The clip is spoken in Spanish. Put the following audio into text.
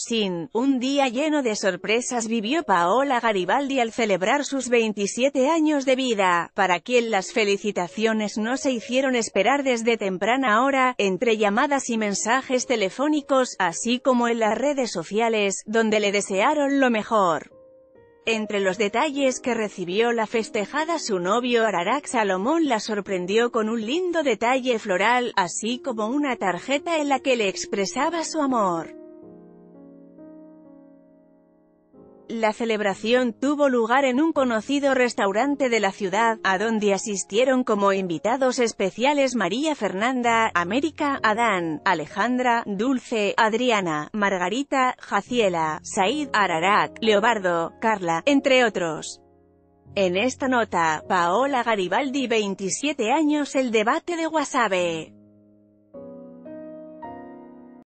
Sin un día lleno de sorpresas vivió Paola Garibaldi al celebrar sus 27 años de vida, para quien las felicitaciones no se hicieron esperar desde temprana hora, entre llamadas y mensajes telefónicos, así como en las redes sociales, donde le desearon lo mejor. Entre los detalles que recibió la festejada su novio Ararak Salomón la sorprendió con un lindo detalle floral, así como una tarjeta en la que le expresaba su amor. La celebración tuvo lugar en un conocido restaurante de la ciudad, a donde asistieron como invitados especiales María Fernanda, América, Adán, Alejandra, Dulce, Adriana, Margarita, Jaciela, Said, Ararak, Leobardo, Carla, entre otros. En esta nota, Paola Garibaldi 27 años El debate de Wasabe